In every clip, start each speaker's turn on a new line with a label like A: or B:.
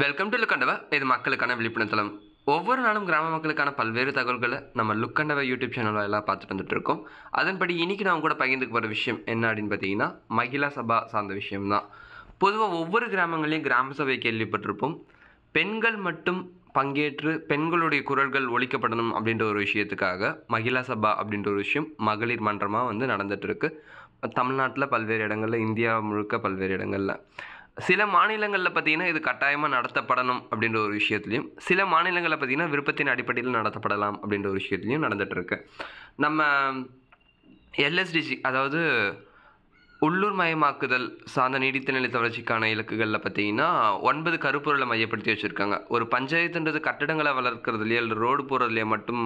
A: Welcome to லுக்கண்டவா இது மக்களுக்கான விழிப்புணர்தளம் ஒவ்வொரு நாளும் கிராம மக்களுக்கான பல்வேறு தகவல்களை நம்ம லுக்கண்டவா யூடியூப் சேனல் எல்லாம் பார்த்துட்டு வந்துட்டு இருக்கோம் அதன்படி இன்னைக்கு நான் கூட பகிர்ந்துக்கு போகிற விஷயம் என்ன அப்படின்னு பார்த்தீங்கன்னா மகிழா சபா சார்ந்த விஷயம்தான். பொதுவாக ஒவ்வொரு கிராமங்களையும் கிராம சபை கேள்விப்பட்டிருப்போம். பெண்கள் மட்டும் பங்கேற்று பெண்களுடைய குரல்கள் ஒழிக்கப்படணும் அப்படின்ற ஒரு விஷயத்துக்காக மகிழா சபா அப்படின்ற ஒரு விஷயம் மகளிர் மன்றமாக வந்து நடந்துகிட்ருக்கு தமிழ்நாட்டில் பல்வேறு இடங்களில் இந்தியா முழுக்க பல்வேறு இடங்களில். சில மாநிலங்களில் பார்த்தீங்கன்னா இது கட்டாயமாக நடத்தப்படணும் அப்படின்ற ஒரு விஷயத்துலையும் சில மாநிலங்களில் பார்த்தீங்கன்னா விருப்பத்தின் அடிப்படையில் நடத்தப்படலாம் அப்படின்ற ஒரு விஷயத்துலையும் நடந்துகிட்ருக்கு நம்ம எல்எஸ்டிசி அதாவது உள்ளூர் மயமாக்குதல் சார்ந்த நீடித்த நிலைத்த வளர்ச்சிக்கான இலக்குகளில் பார்த்தீங்கன்னா ஒன்பது கருப்பொருளை மையப்படுத்தி வச்சுருக்காங்க. ஒரு பஞ்சாயத்துன்றது கட்டடங்களை வளர்க்குறதுலையோ இல்லை ரோடு போகிறதுலையோ மட்டும்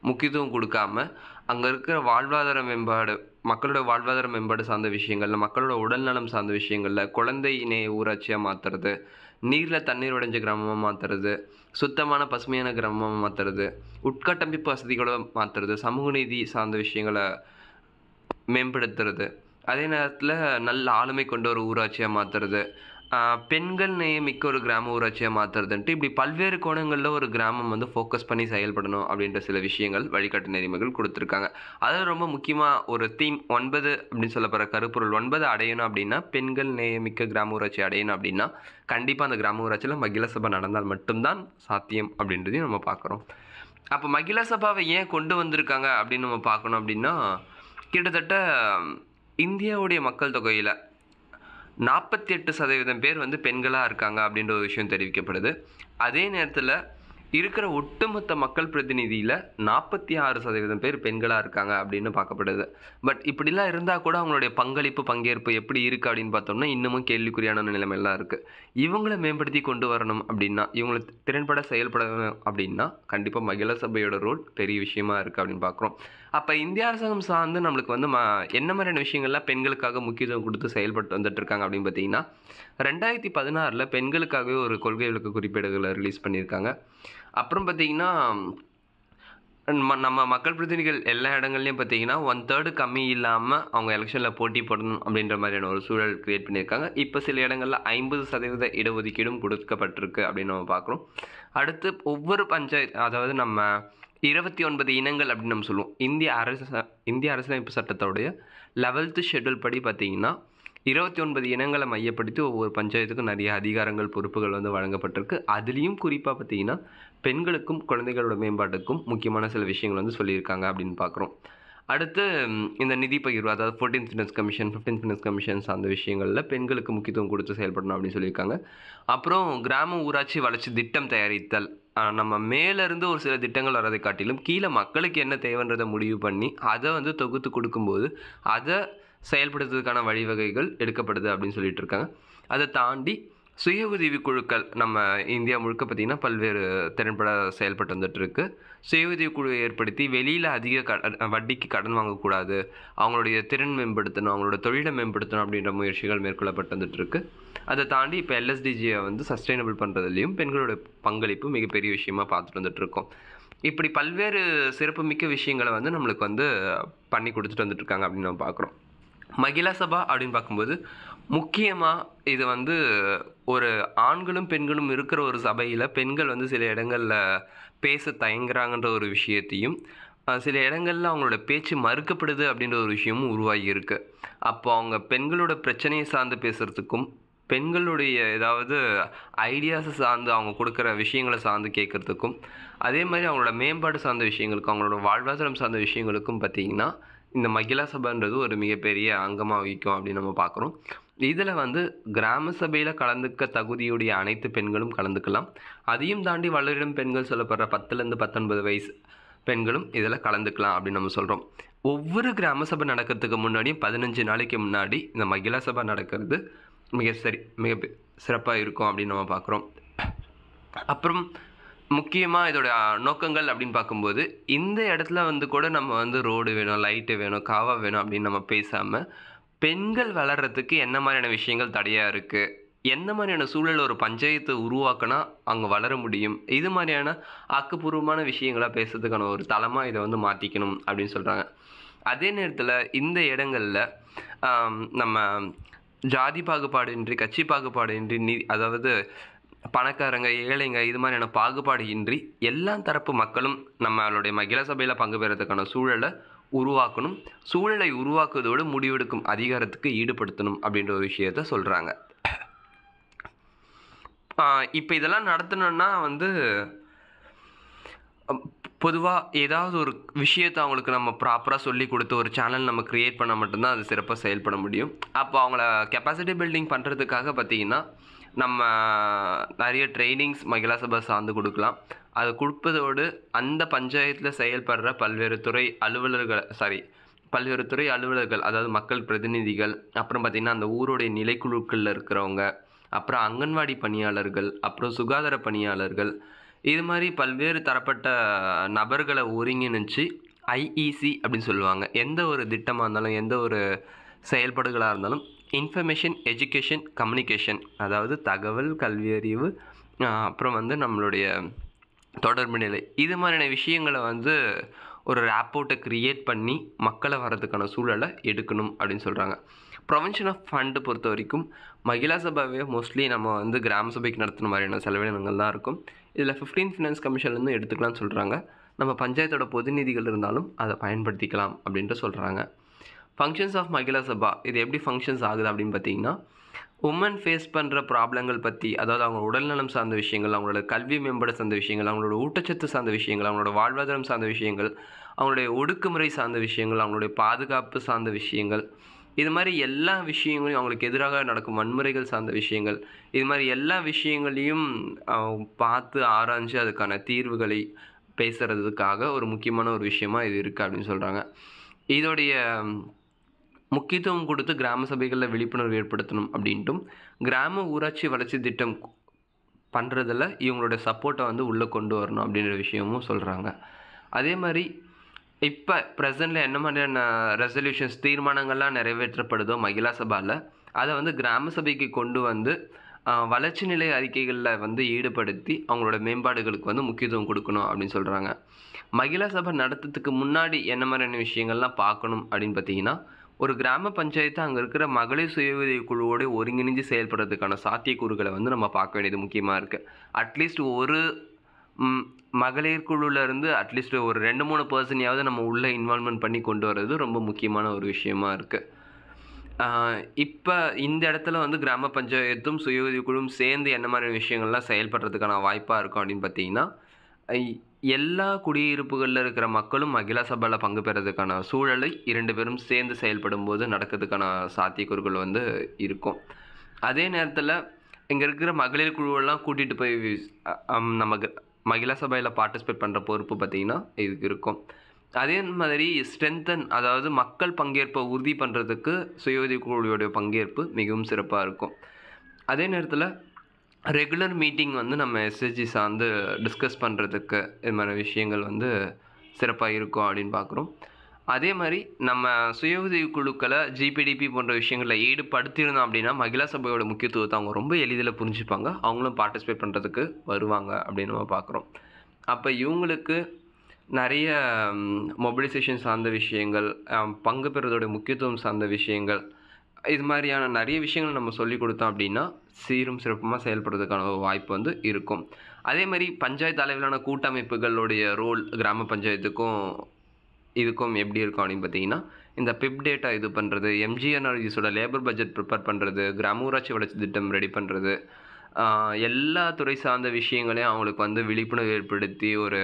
A: முக்கியத்துவம் கொடுக்காம அங்கே இருக்கிற வாழ்வாதார மேம்பாடு மக்களோட வாழ்வாதார மேம்பாடு சார்ந்த விஷயங்கள்ல மக்களோட உடல்நலம் சார்ந்த விஷயங்களில் குழந்தை இணைய ஊராட்சியாக மாற்றுறது நீரில் தண்ணீர் உடைஞ்ச கிராமமாக மாற்றுறது சுத்தமான பசுமையான கிராமமாக மாற்றுறது உட்கட்டமைப்பு வசதிகளை மாற்றுறது சமூக நீதி சார்ந்த விஷயங்களை மேம்படுத்துறது. அதே நேரத்தில் நல்ல ஆளுமை கொண்ட ஒரு ஊராட்சியாக மாற்றுறது பெண்கள் மிக்க ஒரு கிராம ஊராட்சியாக மாற்றுறதுன்ட்டு இப்படி பல்வேறு கோணங்களில் ஒரு கிராமம் வந்து ஃபோக்கஸ் பண்ணி செயல்படணும் அப்படின்ற சில விஷயங்கள் வழிகாட்டு நெறிமுறைகள் கொடுத்துருக்காங்க. அதில் ரொம்ப முக்கியமாக ஒரு தீம் ஒன்பது அப்படின்னு சொல்லப்படுற கருப்பொருள் ஒன்பது அடையணும் அப்படின்னா பெண்கள் நேயமிக்க கிராம ஊராட்சி அடையணும் அப்படின்னா கண்டிப்பாக அந்த கிராம ஊராட்சியில் மகிழ சபை நடந்தால் மட்டும்தான் சாத்தியம் அப்படின்றதையும் நம்ம பார்க்குறோம். அப்போ மகிழ சபாவை ஏன் கொண்டு வந்திருக்காங்க அப்படின்னு நம்ம பார்க்கணும் அப்படின்னா கிட்டத்தட்ட இந்தியாவுடைய மக்கள் தொகையில் நாற்பத்தி எட்டு சதவீதம் பேர் வந்து பெண்களாக இருக்காங்க அப்படின்ற ஒரு விஷயம் தெரிவிக்கப்படுது. அதே நேரத்தில் இருக்கிற ஒட்டுமொத்த மக்கள் பிரதிநிதியில் நாற்பத்தி ஆறு சதவீதம் பேர் பெண்களாக இருக்காங்க அப்படின்னு பார்க்கப்படுது. பட் இப்படிலாம் இருந்தால் கூட அவங்களுடைய பங்களிப்பு பங்கேற்பு எப்படி இருக்குது அப்படின்னு பார்த்தோம்னா இன்னமும் கேள்விக்குறியான நிலைமையெல்லாம் இருக்குது இவங்களை மேம்படுத்தி கொண்டு வரணும் அப்படின்னா இவங்களை திறன்பட செயல்படணும் அப்படின்னா கண்டிப்பாக மகிழ சபையோட ரோல் பெரிய விஷயமா இருக்குது அப்படின்னு பார்க்குறோம் அப்போ இந்திய அரசாங்கம் சார்ந்து நம்மளுக்கு வந்து ம என்ன மாதிரியான விஷயங்கள்லாம் பெண்களுக்காக முக்கியத்துவம் கொடுத்து செயல்பட்டு வந்துட்டு இருக்காங்க அப்படின்னு பார்த்தீங்கன்னா ரெண்டாயிரத்தி பதினாறில் பெண்களுக்காகவே ஒரு கொள்கை விளக்க குறிப்பேடுகளை ரிலீஸ் பண்ணியிருக்காங்க. அப்புறம் பார்த்தீங்கன்னா நம்ம மக்கள் பிரதிநிதிகள் எல்லா இடங்கள்லையும் பார்த்தீங்கன்னா ஒன் தேர்டு கம்மி இல்லாமல் அவங்க எலெக்ஷனில் போட்டி போடணும் அப்படின்ற மாதிரியான ஒரு சூழல் கிரியேட் பண்ணியிருக்காங்க. இப்போ சில இடங்களில் ஐம்பது சதவீத இடஒதுக்கீடும் கொடுக்கப்பட்டிருக்கு அப்படின்னு நம்ம பார்க்குறோம். அடுத்து ஒவ்வொரு பஞ்சாயத்து அதாவது நம்ம இருபத்தி ஒன்பது இனங்கள் அப்படின்னு நம்ம சொல்லுவோம். இந்திய அரசு இந்திய அரசியலமைப்பு சட்டத்தோடைய லெவல்த்து ஷெட்யூல் படி பார்த்தீங்கன்னா இருபத்தி ஒன்பது இனங்களை மையப்படுத்தி ஒவ்வொரு பஞ்சாயத்துக்கும் நிறைய அதிகாரங்கள் பொறுப்புகள் வந்து வழங்கப்பட்டிருக்கு. அதுலேயும் குறிப்பாக பார்த்தீங்கன்னா பெண்களுக்கும் குழந்தைகளோட மேம்பாட்டுக்கும் முக்கியமான சில விஷயங்கள் வந்து சொல்லியிருக்காங்க அப்படின்னு பார்க்குறோம். அடுத்து இந்த நிதி பகிர்வு அதாவது fourteen finance commission fifteen finance commission சார்ந்த விஷயங்களில் பெண்களுக்கு முக்கியத்துவம் கொடுத்து செயல்படணும் அப்படின்னு சொல்லியிருக்காங்க. அப்புறம் கிராம ஊராட்சி வளர்ச்சி திட்டம் தயாரித்தல். நம்ம மேலேருந்து ஒரு சில திட்டங்கள் வர்றதை காட்டிலும் கீழே மக்களுக்கு என்ன தேவைன்றதை முடிவு பண்ணி அதை வந்து தொகுத்து கொடுக்கும்போது அதை செயல்படுத்துறதுக்கான வழிவகைகள் எடுக்கப்படுது அப்படின்னு சொல்லிட்டு இருக்காங்க அதை தாண்டி சுய உதவி குழுக்கள் நம்ம இந்தியா முழுக்க பார்த்திங்கன்னா பல்வேறு திறன்பட செயல்பட்டு வந்துட்டு சுய உதவி குழு ஏற்படுத்தி வெளியில் அதிக க வட்டிக்கு கடன் வாங்கக்கூடாது அவங்களுடைய திறன் மேம்படுத்தணும் அவங்களோட தொழிலை மேம்படுத்தணும் அப்படின்ற முயற்சிகள் மேற்கொள்ளப்பட்டு வந்துட்டுருக்கு. அதை தாண்டி இப்போ எல்எஸ்டிஜியை வந்து சஸ்டைனபிள் பண்ணுறதுலையும் பெண்களோட பங்களிப்பு மிகப்பெரிய விஷயமா பார்த்துட்டு வந்துட்டுருக்கோம். இப்படி பல்வேறு சிறப்புமிக்க விஷயங்களை வந்து நம்மளுக்கு வந்து பண்ணி கொடுத்துட்டு வந்துட்டுருக்காங்க அப்படின்னு நம்ம பார்க்குறோம். மகிழா சபா அப்படின்னு பார்க்கும்போது முக்கியமாக இது வந்து ஒரு ஆண்களும் பெண்களும் இருக்கிற ஒரு சபையில் பெண்கள் வந்து சில இடங்களில் பேச தயங்குறாங்கன்ற ஒரு விஷயத்தையும் சில இடங்களில் அவங்களோட பேச்சு மறுக்கப்படுது அப்படின்ற ஒரு விஷயமும் உருவாகி இருக்கு. அப்போ அவங்க பெண்களோட பிரச்சனையை சார்ந்து பேசுகிறதுக்கும் பெண்களுடைய ஏதாவது ஐடியாஸை சார்ந்து அவங்க கொடுக்குற விஷயங்களை சார்ந்து கேட்குறதுக்கும் அதே மாதிரி அவங்களோட மேம்பாடு சார்ந்த விஷயங்களுக்கும் அவங்களோட வாழ்வாதாரம் சார்ந்த விஷயங்களுக்கும் பார்த்தீங்கன்னா இந்த மகிழா சபைன்றது ஒரு மிகப்பெரிய அங்கமாக வகிக்கும் அப்படின்னு நம்ம பார்க்குறோம். இதில் வந்து கிராம சபையில் கலந்துக்க தகுதியுடைய அனைத்து பெண்களும் கலந்துக்கலாம். அதையும் தாண்டி வளரிடும் பெண்கள் சொல்லப்படுற பத்துலேருந்து பத்தொன்பது வயசு பெண்களும் இதில் கலந்துக்கலாம் அப்படின்னு நம்ம சொல்கிறோம். ஒவ்வொரு கிராம சபை நடக்கிறதுக்கு முன்னாடியும் பதினஞ்சு நாளைக்கு முன்னாடி இந்த மகிழா சபை நடக்கிறது மிக சரி மிக சிறப்பாக இருக்கும் அப்படின்னு நம்ம பார்க்குறோம். அப்புறம் முக்கியமாக இதோட நோக்கங்கள் அப்படின்னு பார்க்கும்போது இந்த இடத்துல வந்து கூட நம்ம வந்து ரோடு வேணும் லைட்டு வேணும் காவா வேணும் அப்படின்னு நம்ம பேசாமல் பெண்கள் வளர்கிறதுக்கு என்ன மாதிரியான விஷயங்கள் தடையாக இருக்குது எந்த மாதிரியான சூழல் ஒரு பஞ்சாயத்தை உருவாக்கினா அங்கே வளர முடியும்? இது மாதிரியான ஆக்கப்பூர்வமான விஷயங்களாக பேசுறதுக்கான ஒரு தளமாக இதை வந்து மாற்றிக்கணும் அப்படின்னு சொல்கிறாங்க அதே நேரத்தில் இந்த இடங்களில் நம்ம ஜாதி பாகுபாடின்றி கட்சி பாகுபாடின்றி நீ அதாவது பணக்காரங்க ஏழைங்க இது மாதிரியான பாகுபாடு இன்றி எல்லா தரப்பு மக்களும் நம்மளுடைய மகிழ சபையில் பங்கு பெறதுக்கான சூழலை உருவாக்கணும். சூழலை உருவாக்குவதோடு முடிவெடுக்கும் அதிகாரத்துக்கு ஈடுபடுத்தணும் அப்படின்ற ஒரு விஷயத்த சொல்கிறாங்க இப்போ இதெல்லாம் நடத்தணும்னா வந்து பொதுவாக ஏதாவது ஒரு விஷயத்தை அவங்களுக்கு நம்ம ப்ராப்பராக சொல்லி கொடுத்து ஒரு சேனல் நம்ம க்ரியேட் பண்ணால் மட்டும்தான் அது சிறப்பாக செயல்பட முடியும். அப்போ அவங்கள கெப்பாசிட்டி பில்டிங் பண்ணுறதுக்காக பார்த்தீங்கன்னா நம்ம நிறைய ட்ரைனிங்ஸ் மகிழா சபை சார்ந்து கொடுக்கலாம். அதை கொடுப்பதோடு அந்த பஞ்சாயத்தில் செயல்படுற பல்வேறு துறை அலுவலர்கள் சாரி பல்வேறு துறை அலுவலர்கள் அதாவது மக்கள் பிரதிநிதிகள் அப்புறம் பார்த்திங்கன்னா அந்த ஊருடைய நிலைக்குழுக்களில் இருக்கிறவங்க அப்புறம் அங்கன்வாடி பணியாளர்கள் அப்புறம் சுகாதார பணியாளர்கள் இது மாதிரி பல்வேறு தரப்பட்ட நபர்களை ஒருங்கிணைச்சு ஐஇசி அப்படின்னு சொல்லுவாங்க. எந்த ஒரு திட்டமாக இருந்தாலும் எந்த ஒரு செயல்பாடுகளாக இருந்தாலும் இன்ஃபர்மேஷன் எஜுகேஷன் கம்யூனிகேஷன் அதாவது தகவல் கல்வியறிவு அப்புறம் வந்து நம்மளுடைய தொடர்பு நிலை. இது மாதிரியான விஷயங்களை வந்து ஒரு ரேப்போர்ட்டை க்ரியேட் பண்ணி மக்களை வர்றதுக்கான சூழலை எடுக்கணும் அப்படின்னு சொல்கிறாங்க ப்ரொவென்ஷன் ஆஃப் ஃபண்டு பொறுத்த வரைக்கும் மகிழா சபாவே மோஸ்ட்லி நம்ம வந்து கிராம சபைக்கு நடத்துன மாதிரியான செலவினங்கள் தான் இருக்கும். இதில் ஃபிஃப்டீன் ஃபினான்ஸ் கமிஷன்லேருந்து எடுத்துக்கலாம்னு சொல்கிறாங்க நம்ம பஞ்சாயத்தோட பொதுநிதிகள் இருந்தாலும் அதை பயன்படுத்திக்கலாம் அப்படின்ட்டு சொல்கிறாங்க ஃபங்க்ஷன்ஸ் ஆஃப் மகிழா சபா இது எப்படி ஃபங்க்ஷன்ஸ் ஆகுது அப்படின்னு பார்த்தீங்கன்னா உமன் ஃபேஸ் பண்ணுற ப்ராப்ளங்கள் பற்றி அதாவது அவங்க உடல்நலம் சார்ந்த விஷயங்கள் அவங்களோட கல்வி மேம்பட சார்ந்த விஷயங்கள் அவங்களோட ஊட்டச்சத்து சார்ந்த விஷயங்கள் அவங்களோட வாழ்வாதாரம் சார்ந்த விஷயங்கள் அவங்களுடைய ஒடுக்குமுறை சார்ந்த விஷயங்கள் அவங்களுடைய பாதுகாப்பு சார்ந்த விஷயங்கள் இது மாதிரி எல்லா விஷயங்களையும் அவங்களுக்கு எதிராக நடக்கும் வன்முறைகள் சார்ந்த விஷயங்கள் இது மாதிரி எல்லா விஷயங்களையும் பார்த்து ஆராய்ஞ்சு அதுக்கான தீர்வுகளை பேசுகிறதுக்காக ஒரு முக்கியமான ஒரு விஷயமா இது இருக்குது அப்படின்னு சொல்கிறாங்க இதோடைய முக்கியத்துவம் கொடுத்து கிராம சபைகளில் விழிப்புணர்வு ஏற்படுத்தணும் அப்படின்ட்டும் கிராம ஊராட்சி வளர்ச்சி திட்டம் பண்ணுறதில் இவங்களோட சப்போர்ட்டை வந்து உள்ளே கொண்டு வரணும் அப்படின்ற விஷயமும் சொல்கிறாங்க அதே மாதிரி இப்போ ப்ரெசண்டில் என்ன மாதிரியான ரெசல்யூஷன்ஸ் தீர்மானங்கள்லாம் நிறைவேற்றப்படுதோ மகிழா சபாவில் அதை வந்து கிராம சபைக்கு கொண்டு வந்து வளர்ச்சி நிலை அறிக்கைகளில் வந்து ஈடுபடுத்தி அவங்களோட மேம்பாடுகளுக்கு வந்து முக்கியத்துவம் கொடுக்கணும் அப்படின்னு சொல்கிறாங்க மகிழா சபை நடத்துறதுக்கு முன்னாடி என்ன மாதிரியான விஷயங்கள்லாம் பார்க்கணும் அப்படின்னு பார்த்தீங்கன்னா ஒரு கிராம பஞ்சாயத்து அங்கே இருக்கிற மகளிர் சுய உதவி குழுவோடு ஒருங்கிணைஞ்சு செயல்படுறதுக்கான சாத்தியக்கூறுகளை வந்து நம்ம பார்க்க வேண்டியது முக்கியமாக இருக்குது அட்லீஸ்ட் ஒரு மகளிர் குழுவிலேருந்து அட்லீஸ்ட் ஒரு ரெண்டு மூணு பர்சனையாவது நம்ம உள்ளே இன்வால்மெண்ட் பண்ணி கொண்டு வர்றது ரொம்ப முக்கியமான ஒரு விஷயமா இருக்குது இப்போ இந்த இடத்துல வந்து கிராம பஞ்சாயத்தும் சுய உதவி குழுவும் சேர்ந்து என்ன மாதிரி விஷயங்கள்லாம் செயல்படுறதுக்கான வாய்ப்பாக இருக்கும் அப்படின்னு பார்த்தீங்கன்னா எல்லா குடியிருப்புகளில் இருக்கிற மக்களும் மகிழா சபையில் பங்கு பெறதுக்கான சூழலை இரண்டு பேரும் சேர்ந்து செயல்படும் போது நடக்கிறதுக்கான சாத்தியக்கூறுகள் வந்து இருக்கும். அதே நேரத்தில் இங்கே இருக்கிற மகளிர் குழுவெல்லாம் கூட்டிகிட்டு போய் நம்ம மகிழா சபையில் பார்ட்டிசிபேட் பண்ணுற பொறுப்பு பார்த்திங்கன்னா இதுக்கு இருக்கும். அதே மாதிரி ஸ்ட்ரென்தன் அதாவது மக்கள் பங்கேற்பை உறுதி பண்ணுறதுக்கு சுய உதவி குழுவோடைய பங்கேற்பு மிகவும் சிறப்பாக இருக்கும். அதே நேரத்தில் ரெகுலர் மீட்டிங் வந்து நம்ம எஸ்எஸ்ஜி சார்ந்து டிஸ்கஸ் பண்ணுறதுக்கு இது மாதிரி விஷயங்கள் வந்து சிறப்பாக இருக்கும் அப்படின்னு பார்க்குறோம். அதே மாதிரி நம்ம சுய உதவி குழுக்களை ஜிபிடிபி போன்ற விஷயங்களில் ஈடுபடுத்தியிருந்தோம் அப்படின்னா மகிழா சபையோட முக்கியத்துவத்தை அவங்க ரொம்ப எளிதில் புரிஞ்சுப்பாங்க. அவங்களும் பார்ட்டிசிபேட் பண்ணுறதுக்கு வருவாங்க அப்படின்னு நம்ம பார்க்குறோம். அப்போ இவங்களுக்கு நிறைய மொபிலைசேஷன் சார்ந்த விஷயங்கள் பங்கு பெறுவதோட முக்கியத்துவம் சார்ந்த விஷயங்கள் இது மாதிரியான நிறைய விஷயங்கள் நம்ம சொல்லி கொடுத்தோம் அப்படின்னா சீரும் சிறப்புமாக செயல்படுறதுக்கான ஒரு வாய்ப்பு வந்து இருக்கும். அதே மாதிரி பஞ்சாயத்து அளவிலான கூட்டமைப்புகளுடைய ரோல் கிராம பஞ்சாயத்துக்கும் இதுக்கும் எப்படி இருக்கும் அப்படின்னு பார்த்தீங்கன்னா இந்த பிப் டேட்டா இது பண்ணுறது எம்ஜிஎன்ஆர்ஜிஸோட லேபர் பட்ஜெட் ப்ரிப்பேர் பண்ணுறது கிராம ஊராட்சி வளர்ச்சி திட்டம் ரெடி பண்ணுறது எல்லா துறை சார்ந்த விஷயங்களையும் அவங்களுக்கு வந்து விழிப்புணர்வு ஏற்படுத்தி ஒரு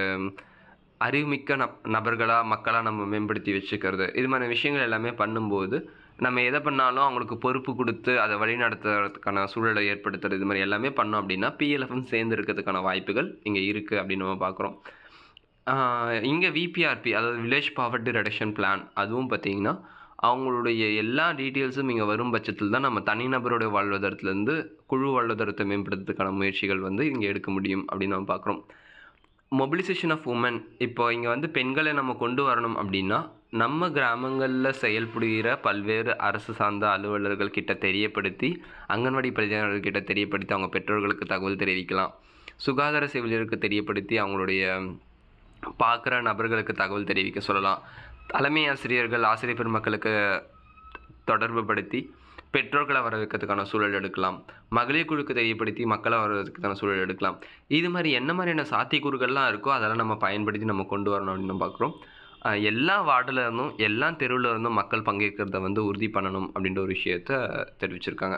A: அறிவுமிக்க நப் நபர்களாக மக்களாக நம்ம மேம்படுத்தி வச்சுக்கிறது. இது மாதிரி விஷயங்கள் எல்லாமே பண்ணும்போது நம்ம எதை பண்ணாலும் அவங்களுக்கு பொறுப்பு கொடுத்து அதை வழிநடத்துறதுக்கான சூழலை ஏற்படுத்துறது இது மாதிரி எல்லாமே பண்ணோம் அப்படின்னா பிஎல்எஃப்எம் சேர்ந்து இருக்கிறதுக்கான வாய்ப்புகள் இங்கே இருக்குது அப்படின்னு நம்ம பார்க்குறோம். இங்கே விபிஆர்பி அதாவது வில்லேஜ் பாவர்ட்டி ரெடக்ஷன் பிளான் அதுவும் பார்த்திங்கன்னா அவங்களுடைய எல்லா டீட்டெயில்ஸும் இங்கே வரும் பட்சத்தில் தான் நம்ம தனிநபருடைய வாழ்வாதாரத்துலேருந்து குழு வாழ்வாதாரத்தை மேம்படுத்துறதுக்கான முயற்சிகள் வந்து இங்கே எடுக்க முடியும் அப்படின்னு நம்ம பார்க்குறோம். மொபிலைசேஷன் ஆஃப் உமன் இப்போ இங்கே வந்து பெண்களை நம்ம கொண்டு வரணும் அப்படின்னா நம்ம கிராமங்களில் செயல்படுகிற பல்வேறு அரசு சார்ந்த அலுவலர்கள் கிட்ட தெரியப்படுத்தி அங்கன்வாடி பணியாளர்கள் கிட்ட தெரியப்படுத்தி அவங்க பெற்றோர்களுக்கு தகவல் தெரிவிக்கலாம். சுகாதார செவிலியருக்கு தெரியப்படுத்தி அவங்களுடைய பார்க்குற நபர்களுக்கு தகவல் தெரிவிக்க சொல்லலாம். தலைமை ஆசிரியர்கள் ஆசிரியர் பெருமக்களுக்கு தொடர்பு படுத்தி பெற்றோர்களை வர வைக்கிறதுக்கான சூழல் எடுக்கலாம். மகளிர் குழுக்கு தெரியப்படுத்தி மக்களை வர வைக்கிறதுக்கான சூழல் எடுக்கலாம். இது மாதிரி என்ன மாதிரியான சாத்தியக்கூறுகள்லாம் இருக்கோ அதெல்லாம் நம்ம பயன்படுத்தி நம்ம கொண்டு வரணும் அப்படின்னு பார்க்குறோம். எல்லா வார்டில் இருந்தும் எல்லா தெருவில் இருந்தும் மக்கள் பங்கேற்கிறத வந்து உறுதி பண்ணணும் அப்படின்ற ஒரு விஷயத்த தெரிவிச்சிருக்காங்க.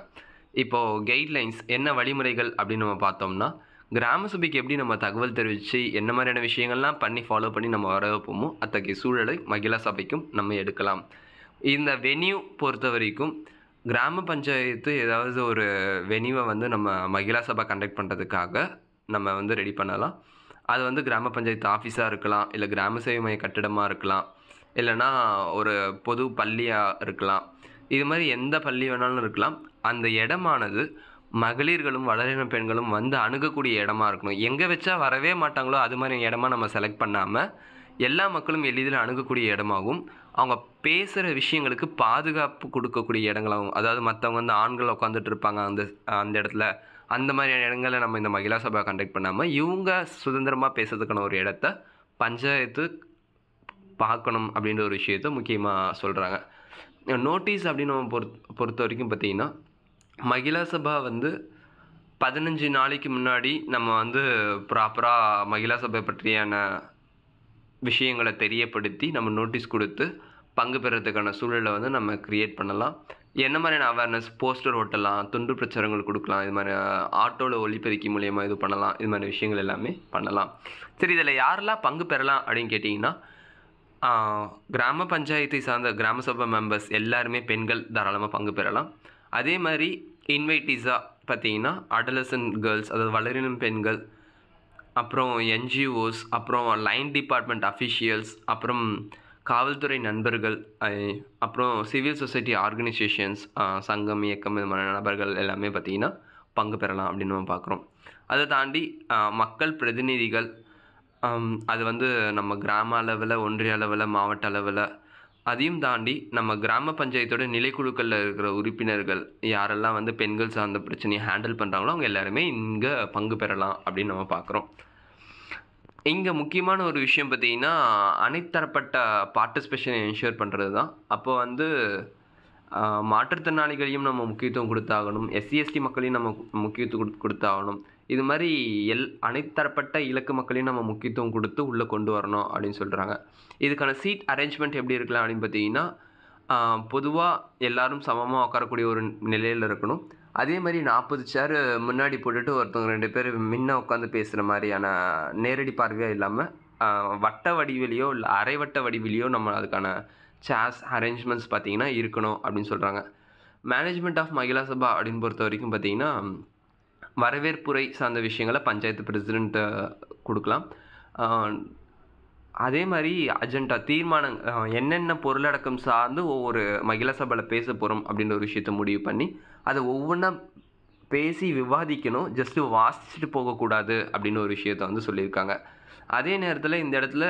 A: இப்போது கைட்லைன்ஸ் என்ன வழிமுறைகள் அப்படின்னு நம்ம பார்த்தோம்னா கிராம சபைக்கு எப்படி நம்ம தகவல் தெரிவித்து என்ன மாதிரியான விஷயங்கள்லாம் பண்ணி ஃபாலோ பண்ணி நம்ம வர வைப்போமோ அத்தகைய சூழலை மகிழா சபைக்கும் நம்ம எடுக்கலாம். இந்த வென்யூ பொறுத்த வரைக்கும் கிராம பஞ்சாயத்து ஏதாவது ஒரு வெனிவை வந்து நம்ம மகிழா சபை கண்டக்ட் பண்ணுறதுக்காக நம்ம வந்து ரெடி பண்ணலாம். அது வந்து கிராம பஞ்சாயத்து ஆஃபீஸாக இருக்கலாம் இல்லை கிராம சேவை மைய கட்டிடமாக இருக்கலாம் இல்லைன்னா ஒரு பொது பள்ளியாக இருக்கலாம். இது மாதிரி எந்த பள்ளி வேணாலும் இருக்கலாம். அந்த இடமானது மகளிர்களும் வளரின பெண்களும் வந்து அணுகக்கூடிய இடமா இருக்கணும். எங்கே வச்சா வரவே மாட்டாங்களோ அது மாதிரி இடமா நம்ம செலக்ட் பண்ணாமல் எல்லா மக்களும் எளிதில் அணுகக்கூடிய இடமாகவும் அவங்க பேசுகிற விஷயங்களுக்கு பாதுகாப்பு கொடுக்கக்கூடிய இடங்களாகவும் அதாவது மற்றவங்க வந்து ஆண்கள் உட்காந்துட்டு இருப்பாங்க அந்த அந்த இடத்துல அந்த மாதிரியான இடங்களில் நம்ம இந்த மகிழா சபை கண்டக்ட் பண்ணாமல் இவங்க சுதந்திரமாக பேசுறதுக்கான ஒரு இடத்த பஞ்சாயத்து பார்க்கணும் அப்படின்ற ஒரு விஷயத்த முக்கியமாக சொல்கிறாங்க நோட்டீஸ் அப்படின்னு நம்ம பொறுத்த பொறுத்த வரைக்கும் பார்த்தீங்கன்னா மகிழா சபா வந்து பதினஞ்சு நாளைக்கு முன்னாடி நம்ம வந்து ப்ராப்பராக மகிழா சபை பற்றியான விஷயங்களை தெரியப்படுத்தி நம்ம நோட்டீஸ் கொடுத்து பங்கு பெறத்துக்கான சூழலை வந்து நம்ம க்ரியேட் பண்ணலாம். என்ன மாதிரியான அவேர்னஸ் போஸ்டர் ஓட்டலாம் துண்டு பிரச்சாரங்கள் கொடுக்கலாம் இது மாதிரி ஆட்டோவில் ஒளிப்பெருக்கி மூலியமாக இது பண்ணலாம் இது மாதிரி விஷயங்கள் எல்லாமே பண்ணலாம். சரி இதில் யாரெல்லாம் பங்கு பெறலாம் அப்படின்னு கேட்டிங்கன்னா கிராம பஞ்சாயத்தை சார்ந்த கிராம சபை மெம்பர்ஸ் எல்லாருமே பெண்கள் தாராளமாக பங்கு பெறலாம். அதே மாதிரி இன்வைட்டிஸாக பார்த்தீங்கன்னா அடலசன் கேர்ள்ஸ் அதாவது வளரினம் பெண்கள் அப்புறம் என்ஜிஓஸ் அப்புறம் லைன் டிபார்ட்மெண்ட் அஃபிஷியல்ஸ் அப்புறம் காவல்துறை நண்பர்கள் அப்புறம் சிவில் சொசைட்டி ஆர்கனைசேஷன்ஸ் சங்கம் இயக்கம் இது மாதிரி நபர்கள் எல்லாமே பார்த்திங்கன்னா பங்கு பெறலாம் அப்படின்னு நம்ம பார்க்குறோம். அதை தாண்டி மக்கள் பிரதிநிதிகள் அது வந்து நம்ம கிராம அளவில் ஒன்றிய அளவில் மாவட்ட அளவில் அதையும் தாண்டி நம்ம கிராம பஞ்சாயத்தோட நிலைக்குழுக்களில் இருக்கிற உறுப்பினர்கள் யாரெல்லாம் வந்து பெண்கள் சார்ந்த பிரச்சனையை ஹேண்டில் பண்ணுறாங்களோ அவங்க எல்லாருமே இங்கே பங்கு பெறலாம் அப்படின்னு நம்ம பார்க்குறோம் இங்கே முக்கியமான ஒரு விஷயம் பார்த்தீங்கன்னா அனைத்தரப்பட்ட பார்ட்டிசிபேஷனை என்ஷூர் பண்ணுறது தான் அப்போ வந்து மாற்றுத்திறனாளிகளையும் நம்ம முக்கியத்துவம் கொடுத்தாகணும். எஸ்சி எஸ்டி மக்களையும் நம்ம முக்கியத்துவம் கொடு- கொடுத்தாகணும். இது மாதிரி எல் அனைத்தரப்பட்ட இலக்கு மக்களையும் நம்ம முக்கியத்துவம் கொடுத்து உள்ளே கொண்டு வரணும் அப்படின்னு சொல்கிறாங்க இதுக்கான சீட் அரேஞ்ச்மெண்ட் எப்படி இருக்கலாம் அப்படின்னு பார்த்தீங்கன்னா பொதுவாக எல்லோரும் சமமாக உட்காரக்கூடிய ஒரு நிலையில் இருக்கணும். அதே மாதிரி நாற்பது சேர் முன்னாடி போட்டுட்டு ஒருத்தவங்க ரெண்டு பேர் முன்ன உட்காந்து பேசுகிற மாதிரியான நேரடி பார்வையாக இல்லாமல் வட்ட வடிவிலையோ இல்லை அரை வட்ட வடிவிலையோ நம்ம அதுக்கான சேர்ஸ் அரேஞ்ச்மெண்ட்ஸ் பார்த்தீங்கன்னா இருக்கணும் அப்படின்னு சொல்கிறாங்க மேனேஜ்மெண்ட் ஆஃப் மகிழா சபா அப்படின்னு பொறுத்த வரைக்கும் பார்த்தீங்கன்னா வரவேற்புரை சார்ந்த விஷயங்களை பஞ்சாயத்து பிரசிடெண்ட்டை கொடுக்கலாம். அதே மாதிரி அஜெண்டா தீர்மானம் என்னென்ன பொருளடக்கம் சார்ந்து ஒவ்வொரு மகிழ சபையில் பேச போகிறோம் அப்படின்ற ஒரு விஷயத்தை முடிவு பண்ணி அதை ஒவ்வொன்றா பேசி விவாதிக்கணும். ஜஸ்ட்டு வாசிச்சுட்டு போகக்கூடாது அப்படின்னு ஒரு விஷயத்த வந்து சொல்லியிருக்காங்க. அதே நேரத்தில் இந்த இடத்துல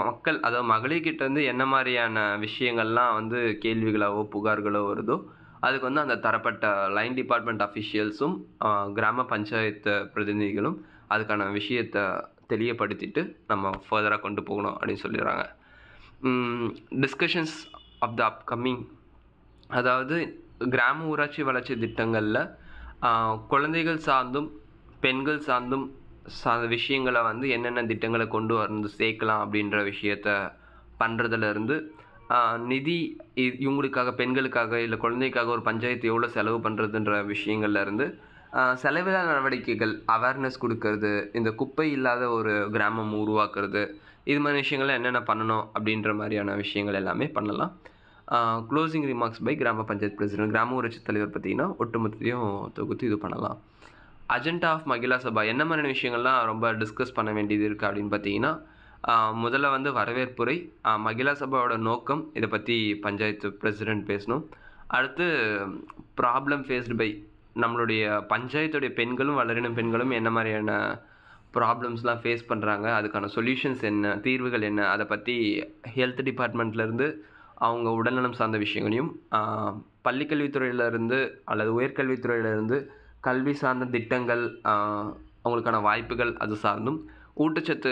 A: மக்கள் அதாவது மகளிர்கிட்ட வந்து என்ன மாதிரியான விஷயங்கள்லாம் வந்து கேள்விகளாவோ புகார்களோ வருதோ அதுக்கு வந்து அந்த தரப்பட்ட லைன் டிபார்ட்மெண்ட் அஃபிஷியல்ஸும் கிராம பஞ்சாயத்து பிரதிநிதிகளும் அதுக்கான விஷயத்தை தெளியப்படுத்திட்டு நம்ம ஃபர்தராக கொண்டு போகணும் அப்படின்னு சொல்லிடுறாங்க. டிஸ்கஷன்ஸ் ஆஃப் த அப்கமிங் அதாவது கிராம ஊராட்சி வளர்ச்சி திட்டங்களில் குழந்தைகள் சார்ந்தும் பெண்கள் சார்ந்தும் சார்ந்த விஷயங்களை வந்து என்னென்ன திட்டங்களை கொண்டு வந்து சேர்க்கலாம் அப்படின்ற விஷயத்த பண்ணுறதுலேருந்து நிதி இ- இவங்களுக்காக பெண்களுக்காக இல்லை குழந்தைக்காக ஒரு பஞ்சாயத்து எவ்வளோ செலவு பண்ணுறதுன்ற விஷயங்கள்லேருந்து செலவில்லா நடவடிக்கைகள் அவேர்னஸ் கொடுக்கறது இந்த குப்பை இல்லாத ஒரு கிராமம் உருவாக்குறது இது மாதிரி விஷயங்கள்லாம் என்னென்ன பண்ணணும் அப்படின்ற மாதிரியான விஷயங்கள் எல்லாமே பண்ணலாம். க்ளோசிங் ரிமார்க்ஸ் பை கிராம பஞ்சாயத்து பிரசிடென்ட் கிராம ஊராட்சி தலைவர் பார்த்திங்கன்னா ஒட்டுமொத்தத்தையும் தொகுத்து இது பண்ணலாம். அஜெண்டா ஆஃப் மகிழா சபா என்ன மாதிரியான விஷயங்கள்லாம் ரொம்ப டிஸ்கஸ் பண்ண வேண்டியது இருக்குது அப்படின்னு பார்த்தீங்கன்னா முதல்ல வந்து வரவேற்புரை மகிழா சபாவோட நோக்கம் இதை பற்றி பஞ்சாயத்து பிரசிடென்ட் பேசணும். அடுத்து ப்ராப்ளம் ஃபேஸ்டு பை நம்மளுடைய பஞ்சாயத்துடைய பெண்களும் வளரின பெண்களும் என்ன மாதிரியான ப்ராப்ளம்ஸ்லாம் ஃபேஸ் பண்ணுறாங்க அதுக்கான சொல்யூஷன்ஸ் என்ன தீர்வுகள் என்ன அதை பற்றி ஹெல்த் டிபார்ட்மெண்ட்லேருந்து அவங்க உடல்நலம் சார்ந்த விஷயங்களையும் பள்ளிக்கல்வித்துறையிலேருந்து அல்லது உயர்கல்வித்துறையிலேருந்து கல்வி சார்ந்த திட்டங்கள் அவங்களுக்கான வாய்ப்புகள் அது சார்ந்தும் ஊட்டச்சத்து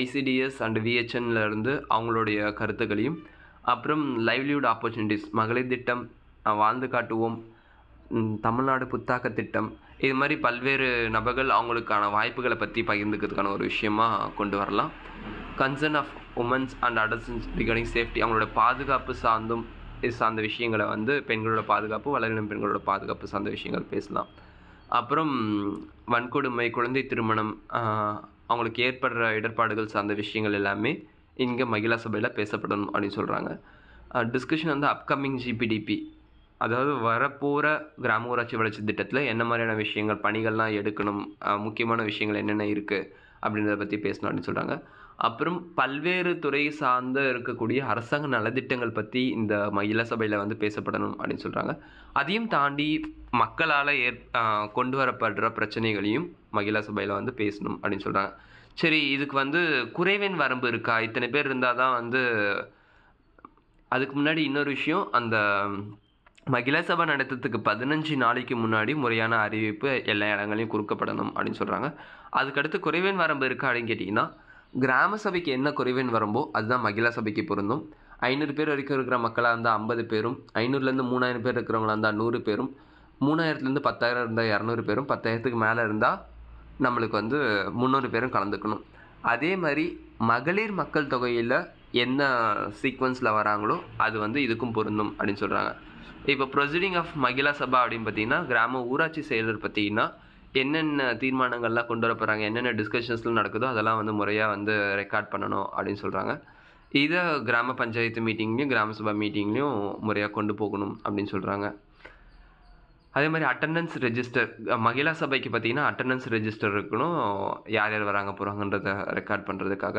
A: ஐசிடிஎஸ் அண்டு விஹெச்என்ல இருந்து அவங்களுடைய கருத்துக்களையும் அப்புறம் லைவ்லிஹுட் ஆப்பர்ச்சுனிட்டிஸ் மகளிர் திட்டம் வாழ்ந்து காட்டுவோம் தமிழ்நாடு புத்தாக்க திட்டம் இது மாதிரி பல்வேறு நபர்கள் அவங்களுக்கான வாய்ப்புகளை பற்றி பகிர்ந்துக்கிறதுக்கான ஒரு விஷயமா கொண்டு வரலாம். Concern of womens and adolescents regarding safety அவங்களோட பாதுகாப்பு சார்ந்தும் சார்ந்த விஷயங்களை வந்து பெண்களோட பாதுகாப்பு வளரினம் பெண்களோட பாதுகாப்பு சார்ந்த விஷயங்கள் பேசலாம். அப்புறம் வன்கொடுமை குழந்தை திருமணம் அவங்களுக்கு ஏற்படுற இடர்பாடுகள் சார்ந்த விஷயங்கள் எல்லாமே இங்கே மகிழா சபையில் பேசப்படணும் அப்படின்னு சொல்கிறாங்க டிஸ்கஷன் வந்து அப்கமிங் ஜிபிடிபி அதாவது வரப்போகிற கிராம ஊராட்சி வளர்ச்சி திட்டத்தில் என்ன மாதிரியான விஷயங்கள் பணிகள்லாம் எடுக்கணும் முக்கியமான விஷயங்கள் என்னென்ன இருக்குது அப்படின்றத பற்றி பேசணும் அப்படின்னு சொல்கிறாங்க அப்புறம் பல்வேறு துறை சார்ந்த இருக்கக்கூடிய அரசாங்க நலத்திட்டங்கள் பற்றி இந்த மகிழா சபையில் வந்து பேசப்படணும் அப்படின்னு சொல்கிறாங்க அதையும் தாண்டி மக்களால் ஏற் கொண்டு வரப்படுற பிரச்சனைகளையும் மகிழா சபையில் வந்து பேசணும் அப்படின்னு சொல்கிறாங்க சரி இதுக்கு வந்து குறைவெண் வரம்பு இருக்கா? இத்தனை பேர் இருந்தால் தான் வந்து அதுக்கு முன்னாடி இன்னொரு விஷயம் அந்த மகிழா சபை நடத்துறதுக்கு பதினஞ்சு நாளைக்கு முன்னாடி முறையான அறிவிப்பு எல்லா இடங்களையும் கொடுக்கப்படணும் அப்படின்னு சொல்கிறாங்க அதுக்கடுத்து குறைவெண் வரம்பு இருக்கா அப்படின்னு கேட்டிங்கன்னா கிராம சபைக்கு என்ன குறைவுன்னு வரும்போ அதுதான் மகிழா சபைக்கு பொருந்தும். ஐநூறு பேர் வரைக்கும் இருக்கிற மக்களாக இருந்தால் ஐம்பது பேரும் ஐநூறுலேருந்து மூணாயிரம் பேர் இருக்கிறவங்களா இருந்தால் நூறு பேரும் மூணாயிரத்துலேருந்து பத்தாயிரம் இருந்தால் இரநூறு பேரும் பத்தாயிரத்துக்கு மேலே இருந்தால் நம்மளுக்கு வந்து முந்நூறு பேரும் கலந்துக்கணும். அதே மாதிரி மகளிர் மக்கள் தொகையில் என்ன சீக்வன்ஸில் வராங்களோ அது வந்து இதுக்கும் பொருந்தும் அப்படின்னு சொல்கிறாங்க இப்போ ப்ரொசீடிங் ஆஃப் மகிழா சபா அப்படின்னு பார்த்தீங்கன்னா கிராம ஊராட்சி செயலர் பார்த்தீங்கன்னா என்னென்ன தீர்மானங்கள்லாம் கொண்டு வர போகிறாங்க என்னென்ன டிஸ்கஷன்ஸ்லாம் நடக்குதோ அதெல்லாம் வந்து முறையாக வந்து ரெக்கார்ட் பண்ணணும் அப்படின்னு சொல்கிறாங்க இதை கிராம பஞ்சாயத்து மீட்டிங்லேயும் கிராம சபா மீட்டிங்லேயும் முறையாக கொண்டு போகணும் அப்படின்னு சொல்கிறாங்க அதே மாதிரி அட்டண்டன்ஸ் ரெஜிஸ்டர் மகிழா சபைக்கு பார்த்தீங்கன்னா அட்டண்டன்ஸ் ரெஜிஸ்டர் இருக்கணும். யார் யார் வராங்க போகிறாங்கன்றத ரெக்கார்ட் பண்ணுறதுக்காக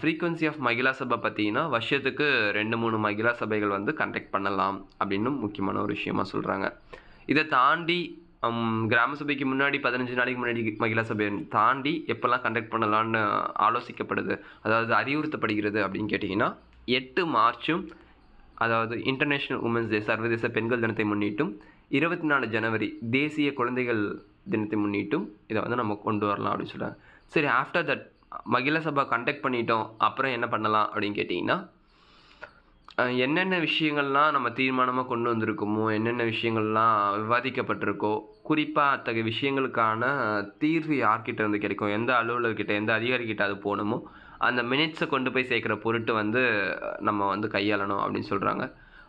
A: ஃப்ரீக்குவன்சி ஆஃப் மகிழா சபை பார்த்தீங்கன்னா வருஷத்துக்கு ரெண்டு மூணு மகிழா சபைகள் வந்து கண்டக்ட் பண்ணலாம் அப்படின்னு முக்கியமான ஒரு விஷயமா சொல்கிறாங்க இதை தாண்டி கிராம சபைக்கு முன்னாடி பதினஞ்சு நாளைக்கு முன்னாடி மகிழா சபையை தாண்டி எப்போல்லாம் கண்டக்ட் பண்ணலான்னு ஆலோசிக்கப்படுது அதாவது அறிவுறுத்தப்படுகிறது அப்படின்னு கேட்டிங்கன்னா எட்டு மார்ச்சும் அதாவது இன்டர்நேஷ்னல் உமன்ஸ் டே சர்வதேச பெண்கள் தினத்தை முன்னிட்டும் இருபத்தி நாலு ஜனவரி தேசிய குழந்தைகள் தினத்தை முன்னிட்டும் இதை வந்து நம்ம கொண்டு வரலாம் அப்படின்னு சொல்கிறாங்க சரி ஆஃப்டர் தட் மகிழ சபா கண்டக்ட் பண்ணிட்டோம் அப்புறம் என்ன பண்ணலாம் அப்படின்னு கேட்டிங்கன்னா என்னென்ன விஷயங்கள்லாம் நம்ம தீர்மானமாக கொண்டு வந்திருக்கோமோ என்னென்ன விஷயங்கள்லாம் விவாதிக்கப்பட்டிருக்கோ குறிப்பாக அத்தகைய விஷயங்களுக்கான தீர்வு யார்கிட்ட இருந்து கிடைக்கும் எந்த அலுவலர்கிட்ட எந்த அதிகாரிகிட்ட அது போகணுமோ அந்த மினிட்ஸை கொண்டு போய் சேர்க்குற பொருட்டு வந்து நம்ம வந்து கையாளணும் அப்படின்னு சொல்கிறாங்க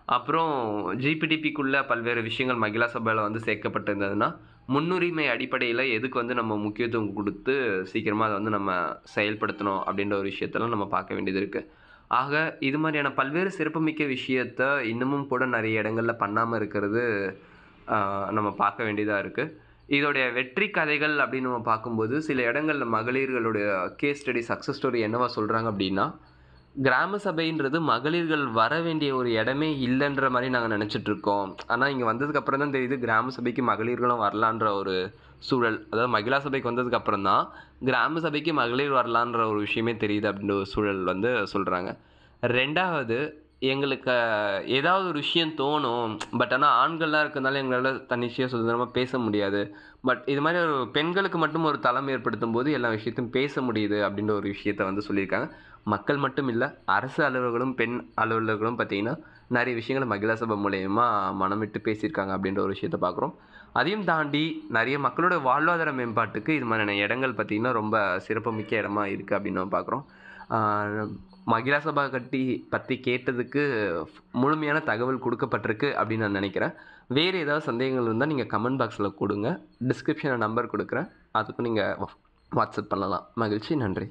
A: அப்புறம் ஜிபிடிபிக்குள்ளே பல்வேறு விஷயங்கள் மகிழா சபையில் வந்து சேர்க்கப்பட்டிருந்ததுன்னா முன்னுரிமை அடிப்படையில் எதுக்கு வந்து நம்ம முக்கியத்துவம் கொடுத்து சீக்கிரமாக அதை வந்து நம்ம செயல்படுத்தணும் அப்படின்ற ஒரு விஷயத்தெல்லாம் நம்ம பார்க்க வேண்டியது இருக்குது ஆக இது மாதிரியான பல்வேறு சிறப்புமிக்க விஷயத்த இன்னமும் கூட நிறைய இடங்களில் பண்ணாமல் இருக்கிறது நம்ம பார்க்க வேண்டியதாக இருக்குது இதோடைய வெற்றி கதைகள் அப்படின்னு நம்ம பார்க்கும்போது சில இடங்களில் மகளிர்களுடைய கேஸ் ஸ்டடி சக்ஸஸ் ஸ்டோரி என்னவா சொல்கிறாங்க அப்படின்னா கிராம சபைன்றது மகளிர்கள் வர வேண்டிய ஒரு இடமே இல்லைன்ற மாதிரி நாங்கள் நினச்சிட்டு இருக்கோம் ஆனால் இங்கே வந்ததுக்கப்புறம் தான் தெரியுது கிராம சபைக்கு மகளிர்களும் வரலான்ற ஒரு சூழல். அதாவது மகிழா சபைக்கு வந்ததுக்கப்புறம் தான் கிராம சபைக்கு மகளிர் வரலான்ற ஒரு விஷயமே தெரியுது அப்படின்ற ஒரு சூழல் வந்து சொல்கிறாங்க ரெண்டாவது எங்களுக்கு ஏதாவது ஒரு விஷயம் தோணும் பட் ஆனால் ஆண்கள்லாம் இருக்கிறதுனால எங்களால் தன்னிச்சையாக சுதந்திரமாக பேச முடியாது. பட் இது மாதிரி ஒரு பெண்களுக்கு மட்டும் ஒரு தளம் ஏற்படுத்தும் போது எல்லா விஷயத்தையும் பேச முடியுது அப்படின்ற ஒரு விஷயத்த வந்து சொல்லியிருக்காங்க. மக்கள் மட்டும் இல்லை அரசு அலுவலர்களும் பெண் அலுவலர்களும் பார்த்தீங்கன்னா நிறைய விஷயங்களை மகிழா சபை மூலயமா மனமிட்டு பேசியிருக்காங்க அப்படின்ற ஒரு விஷயத்த பார்க்குறோம். அதையும் தாண்டி நிறைய மக்களோட வாழ்வாதார மேம்பாட்டுக்கு இது மாதிரியான இடங்கள் பார்த்திங்கன்னா ரொம்ப சிறப்புமிக்க இடமா இருக்குது அப்படின்னு நம்ம பார்க்குறோம். மகிழா சபா கட்டி பற்றி கேட்டதுக்கு முழுமையான தகவல் கொடுக்கப்பட்டிருக்கு அப்படின்னு நான் நினைக்கிறேன். வேறு ஏதாவது சந்தேகங்கள் இருந்தால் நீங்கள் கமெண்ட் பாக்ஸில் கொடுங்க. டிஸ்கிரிப்ஷனில் நம்பர் கொடுக்குறேன். அதுக்கும் நீங்கள் வாட்ஸ்அப் பண்ணலாம். மகிழ்ச்சி. நன்றி.